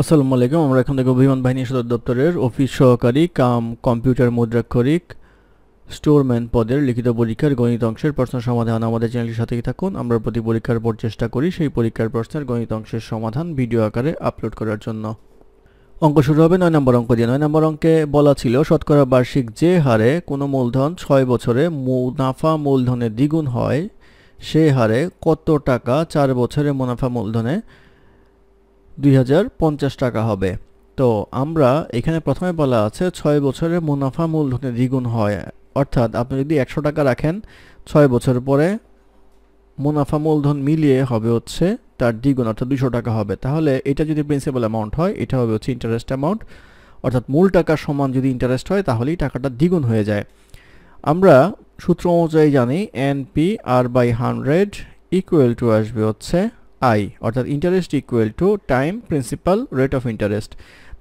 আসসালামু আলাইকুম, আমরা এখন দেখব বিমান বাহিনী সদর দপ্তরের অফিস সহকারী কাম কম্পিউটার মুদ্রাক্ষরিক স্টোরম্যান পদের লিখিত পরীক্ষার গণিত অংশের প্রশ্ন সমাধান। আমাদের চ্যানেলের সাথেই থাকুন, আমরা প্রতি পরীক্ষার পর চেষ্টা করি সেই পরীক্ষার প্রশ্নের গণিত অংশের সমাধান ভিডিও আকারে আপলোড করার জন্য। অঙ্ক শুরু হবে নয় নম্বর অঙ্ক দিয়ে। নয় নম্বর অঙ্কে বলা ছিল, শতকরা বার্ষিক যে হারে কোনো মূলধন ছয় বছরে মুনাফা মূলধনে দ্বিগুণ হয়, সে হারে কত টাকা চার বছরে মুনাফা মূলধনে দুই হাজার পঞ্চাশ টাকা হবে। তো আমরা এখানে প্রথমে বলা আছে ছয় বছরে মুনাফা মূলধনে দ্বিগুণ হয়। অর্থাৎ আপনি যদি একশো টাকা রাখেন, ছয় বছর পরে মুনাফা মূলধন মিলিয়ে হবে হচ্ছে তার দ্বিগুণ, অর্থাৎ দুশো টাকা হবে। তাহলে এটা যদি প্রিন্সিপাল অ্যামাউন্ট হয়, এটা হবে হচ্ছে ইন্টারেস্ট অ্যামাউন্ট অর্থাৎ মূল টাকার সমান যদি ইন্টারেস্ট হয়, তাহলেই টাকাটা দ্বিগুণ হয়ে যায়। আমরা সূত্র অনুযায়ী জানি N P R by hundred equal to আসবে হচ্ছে আই, অর্থাৎ interest equal to time principal rate of interest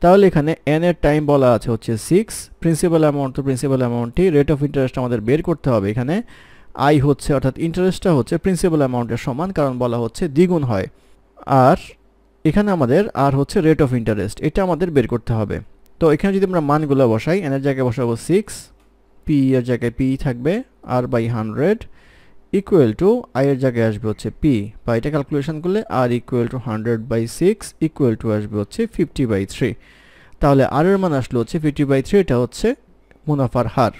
তাহলে এখানে এন এর টাইম বলা আছে হচ্ছে সিক্স প্রিন্সিপাল অ্যামাউন্ট তো প্রিন্সিপাল অ্যামাউন্টটি রেট অফ ইন্টারেস্ট আমাদের বের করতে হবে। এখানে আই হচ্ছে, অর্থাৎ ইন্টারেস্টটা হচ্ছে প্রিন্সিপাল অ্যামাউন্টের সমান, কারণ বলা হচ্ছে দ্বিগুণ হয়। আর এখানে আমাদের আর হচ্ছে রেট অফ ইন্টারেস্ট এটা আমাদের বের করতে হবে। তো এখানে যদি আমরা মানগুলো বসাই এনের জায়গায় বসাবো সিক্স পি এর জায়গায় পি থাকবে R by hundred equal to I এর জায়গায় আসবে হচ্ছে পি বা এটা ক্যালকুলেশন করলে R equal to hundred by six equal to আসবে হচ্ছে ফিফটি বাই থ্রি তাহলে আর এর মান আসলো হচ্ছে ফিফটি বাই থ্রি এটা হচ্ছে মুনাফার হার।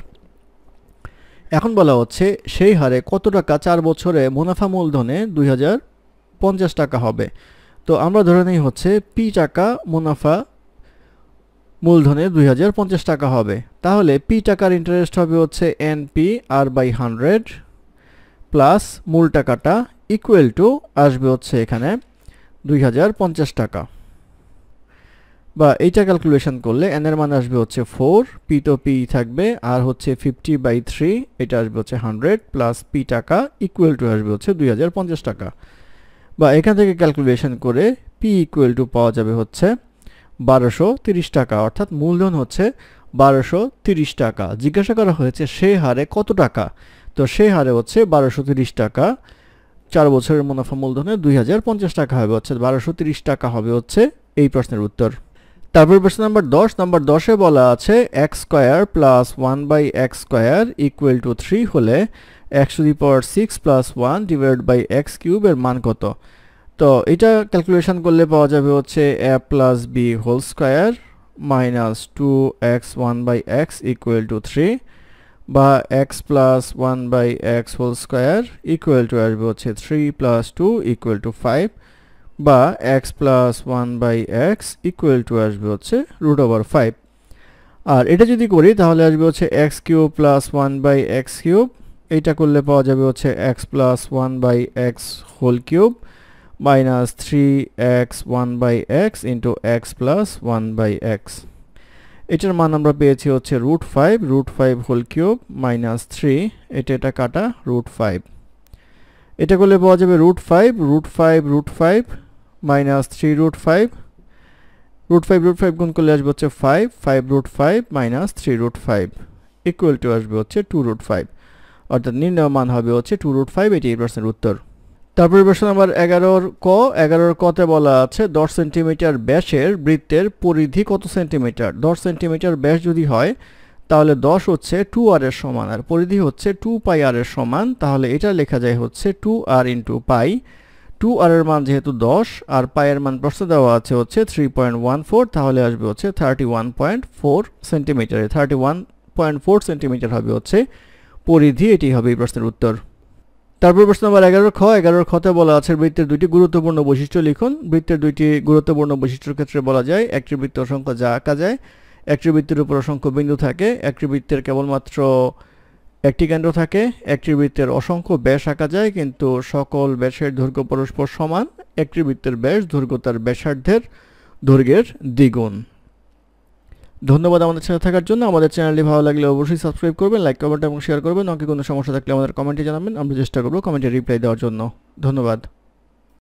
এখন বলা হচ্ছে সেই হারে কত টাকা চার বছরে মুনাফা মূলধনে দুই হাজার পঞ্চাশ টাকা হবে? তো আমরা ধরে নিই হচ্ছে পি টাকা মুনাফা মূলধনে দুই হাজার পঞ্চাশ টাকা হবে। তাহলে পি টাকার ইন্টারেস্ট হবে হচ্ছে N P R by hundred plus মূল টাকাটা ইকুয়াল টু আসবে হচ্ছে এখানে দুই হাজার পঞ্চাশ টাকা। বা এইটা ক্যালকুলেশন করলে এন এর মান আসবে হচ্ছে ফোর পি তো পি থাকবে, আর হচ্ছে ফিফটি বাই থ্রি এটা আসবে হচ্ছে হান্ড্রেড প্লাস পি টাকা ইকুয়াল টু আসবে হচ্ছে দুই হাজার পঞ্চাশ টাকা। বা এখান থেকে ক্যালকুলেশন করে পি ইকুয়াল টু পাওয়া যাবে হচ্ছে বারোশো তিরিশ টাকা, অর্থাৎ মূলধন হচ্ছে বারোশো তিরিশ টাকা। জিজ্ঞাসা করা হয়েছে, সে হারে কত টাকা? তো সে হারে হচ্ছে বারোশো তিরিশ টাকা। চার বছরের মুনাফা মূলধনে দুই হাজার পঞ্চাশ টাকা হবে। হচ্ছে বারোশো তিরিশ টাকা হবে হচ্ছে এই প্রশ্নের উত্তর। তারপর প্রশ্ন নাম্বার দশ। নাম্বার দশে বলা আছে X square plus one by X square equal to three হলে X to the power six plus one divide by X কিউবের মান কত? তো এটা ক্যালকুলেশন করলে পাওয়া যাবে হচ্ছে A plus B whole square minus two X one by X equal to three বা X plus one by X whole square equal to আসবে হচ্ছে three plus two equal to five বা X plus one by X equal to আসবে হচ্ছে root over five আর এটা যদি করি, তাহলে আসবে হচ্ছে X cube plus one by X cube এইটা করলে পাওয়া যাবে হচ্ছে X plus one by X whole cube three X one by X into X plus one by X এটার মান আমরা পেয়েছি হচ্ছে root five root five whole cube minus three এটা এটা কাটা রুট ফাইভ এটা করলে পাওয়া যাবে root five root five root five minus three root five root five root five গুণ করলে আসবে হচ্ছে five five root five minus three root five equal to আসবে হচ্ছে টু রুট ফাইভ অর্থাৎ নির্ণয় মান হবে হচ্ছে টু রুট ফাইভ এটি এই প্রশ্নের উত্তর। তারপরে প্রশ্ন নাম্বার এগারোর ক, এগারোর কতে বলা আছে, দশ সেন্টিমিটার ব্যাসের বৃত্তের পরিধি কত সেন্টিমিটার? দশ সেন্টিমিটার ব্যাস যদি হয়, তাহলে দশ হচ্ছে টু আর এর সমান, আর পরিধি হচ্ছে টু পাই আর এর সমান, তাহলে এটা লেখা যায় হচ্ছে two R into pi two R এর মান যেহেতু দশ, আর পায়ের মান প্রশ্ন দেওয়া আছে হচ্ছে থ্রি পয়েন্ট ওয়ান ফোর তাহলে আসবে হচ্ছে thirty one point four সেন্টিমিটারে thirty one point four centimetre হবে হচ্ছে পরিধি, এটি হবে এই প্রশ্নের উত্তর। তারপর প্রশ্ন নম্বর এগারোর খ, এগারোর খতে বলা আছে বৃত্তের দুইটি গুরুত্বপূর্ণ বৈশিষ্ট্য লিখুন। বৃত্তের দুইটি গুরুত্বপূর্ণ বৈশিষ্ট্যের ক্ষেত্রে বলা যায়, একটি বৃত্ত অসংখ্য যা আঁকা যায়, একটি বৃত্তের উপর অসংখ্য বিন্দু থাকে, একটি বৃত্তের কেবলমাত্র একটি কেন্দ্র থাকে, একটি বৃত্তের অসংখ্য ব্যাস আঁকা যায়, কিন্তু সকল ব্যাসের দৈর্ঘ্য পরস্পর সমান, একটি বৃত্তের ব্যাস দৈর্ঘ্য তার ব্যাসার্ধের দৈর্ঘ্যের দ্বিগুণ। ধন্যবাদ আমাদের সাথে থাকার জন্য। আমাদের চ্যানেলটি ভালো লাগলে অবশ্যই সাবস্ক্রাইব করবেন লাইক কমেন্ট এবং শেয়ার করবেন। নাকি কোনো সমস্যা থাকলে আমাদের কমেন্টে জানাবেন। আমরা চেষ্টা করব কমেন্টে রিপ্লাই দেওয়ার জন্য। ধন্যবাদ।